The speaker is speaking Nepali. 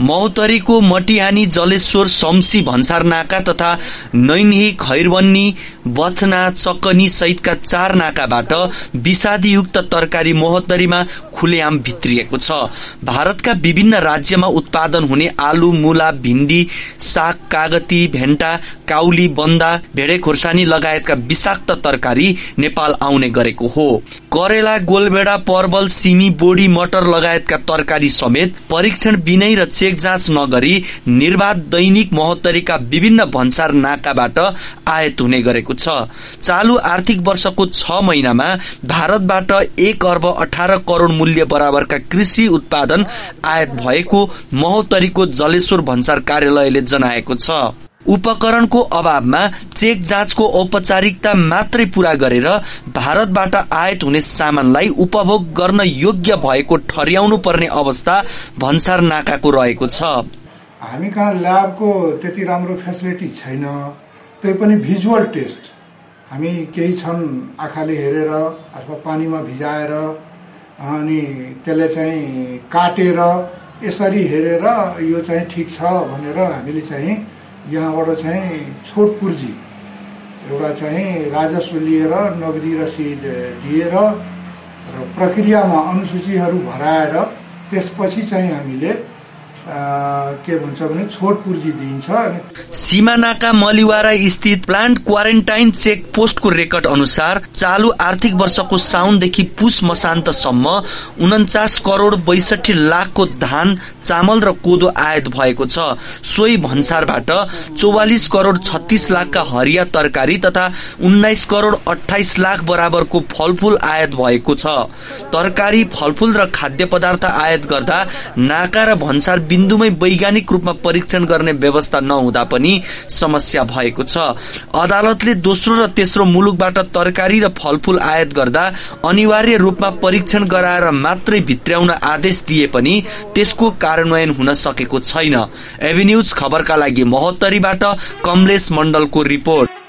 मौतरीको मटिहानी जलेश्वर शम्सी भन्सार नाका तथा नैनही खैरवन्नी बथना चकनी सहितका चार नाकाबाट विषादीयुक्त तरकारी महोत्तरीमा खुलेआम भित्रिएको छ। भारतका विभिन्न राज्यमा उत्पादन हुने आलु मूला भिण्डी साग कागती भेन्टा काउली बन्दा भेडे खोर्सानी लगायतका विषाक्त तरकारी नेपाल आउने गरेको हो। करेला गोलबेडा पर्वल सिमी बोडी मटर लगायतका तरकारी समेत परीक्षण बिनै र चेक जाँच नगरी निर्वाध दैनिक महोत्तरीका विभिन्न भन्सार नाकाबाट आयत हुने गरेको छ। चालू आर्थिक वर्षको छ महिनामा भारतबाट एक अर्ब अठार करोड़ मूल्य बराबरका कृषि उत्पादन आयत भएको महोत्तरीको जलेश्वर भन्सार कार्यालयले जनाएको छ। उपकरणको अभावमा चेक जाँचको औपचारिकता मात्रै पूरा गरेर भारतबाट आयत हुने सामानलाई उपभोग गर्न योग्य भएको ठर्याउनु पर्ने अवस्था भन्सार नाकाको रहेको छ। हामी कहाँ ल्याबको त्यति राम्रो फेसिलिटी छैन। त्यही पनि भिजुअल टेस्ट हामी केही छन् आँखाले हेरेर अथवा पानीमा भिजाएर अनि त्यसले चाहिँ काटेर यसरी हेरेर यो चाहिँ ठिक छ भनेर हामीले चाहिँ यहाँबाट चाहिँ छोट पुर्जी एउटा चाहिँ राजस्व लिएर नगदी रसिद दिएर र प्रक्रियामा अनुसूचीहरू भराएर त्यसपछि चाहिँ हामीले के भन्छ भने छोट पुर्जी दिइन्छ सीमानाका मलिवारा स्थित प्लान्ट क्वारेन्टाइन चेक पोस्टको रेकर्ड अनुसार चालु आर्थिक वर्षको साउनदेखि पुष मसान्तसम्म उन्चास करोड़ बैसठी लाखको धान चामल र कोदो आयात भएको छ। सोही भन्सारबाट चौवालिस करोड़ छत्तीस लाखका हरिया तरकारी तथा उन्नाइस करोड़ अठाइस लाख बराबरको फलफूल आयात भएको छ। तरकारी फलफूल र खाद्य पदार्थ आयात गर्दा नाका र भन्सार बिन्दुमै वैज्ञानिक रूपमा परीक्षण गर्ने व्यवस्था नहुँदा पनि समस्या भएको छ। अदालतले दोस्रो र तेस्रो मुलुकबाट तरकारी र फलफूल आयात गर्दा अनिवार्य रूपमा परीक्षण गराएर मात्रै भित्र्याउन आदेश दिए पनि त्यसको कार्यान्वयन हुन सकेको छैन। एभिन्यूज खबरका लागि महोत्तरीबाट कमलेश मण्डलको रिपोर्ट।